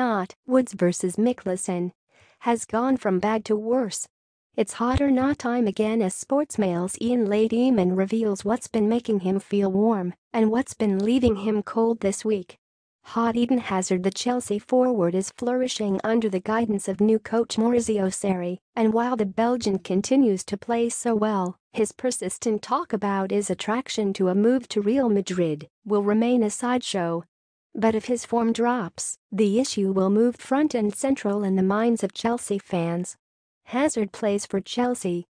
not, Woods vs Mickelson has gone from bad to worse. It's hot or not time again as Sportsmail's Ian Ladyman reveals what's been making him feel warm and what's been leaving him cold this week. Hot Eden Hazard The Chelsea forward is flourishing under the guidance of new coach Maurizio Sarri, and while the Belgian continues to play so well, his persistent talk about his attraction to a move to Real Madrid will remain a sideshow. But if his form drops, the issue will move front and central in the minds of Chelsea fans. Hazard plays for Chelsea.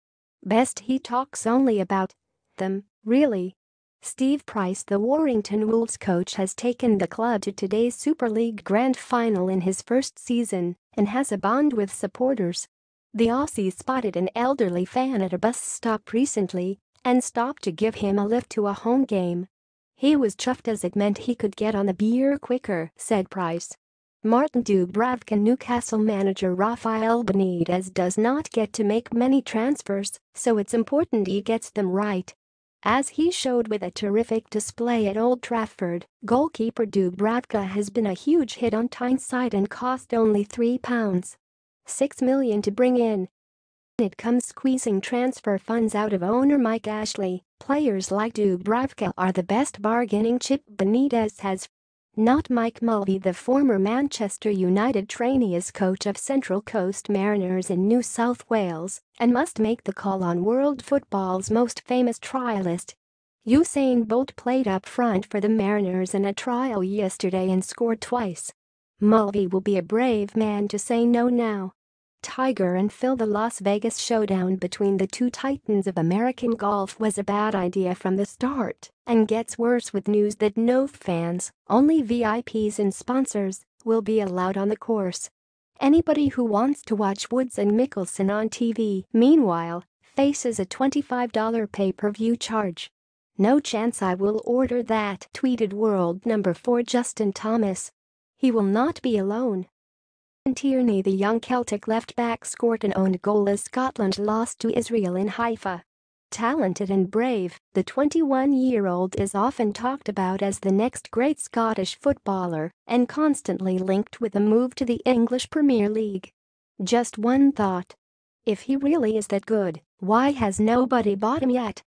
Best he talks only about them, really. Steve Price the Warrington Wolves coach has taken the club to today's Super League Grand Final in his first season and has a bond with supporters. The Aussie spotted an elderly fan at a bus stop recently and stopped to give him a lift to a home game. He was chuffed as it meant he could get on the beer quicker, said Price. Martin Dubravka Newcastle manager Rafael Benitez does not get to make many transfers, so it's important he gets them right. As he showed with a terrific display at Old Trafford, goalkeeper Dubravka has been a huge hit on Tyneside and cost only £3. £6 million to bring in. It comes squeezing transfer funds out of owner Mike Ashley, players like Dubravka are the best bargaining chip Benitez has not Mike Mulvey the former Manchester United trainee is coach of Central Coast Mariners in New South Wales and must make the call on world football's most famous trialist. Usain Bolt played up front for the Mariners in a trial yesterday and scored twice. Mulvey will be a brave man to say no now. Tiger and Phil The Las Vegas showdown between the two titans of American golf was a bad idea from the start and gets worse with news that no fans, only VIPs and sponsors, will be allowed on the course. Anybody who wants to watch Woods and Mickelson on TV, meanwhile, faces a $25 pay-per-view charge. No chance I will order that, tweeted world number 4 Justin Thomas. He will not be alone. Tierney the young Celtic left-back scored an own goal as Scotland lost to Israel in Haifa. Talented and brave, the 21-year-old is often talked about as the next great Scottish footballer and constantly linked with a move to the English Premier League. Just one thought. If he really is that good, why has nobody bought him yet?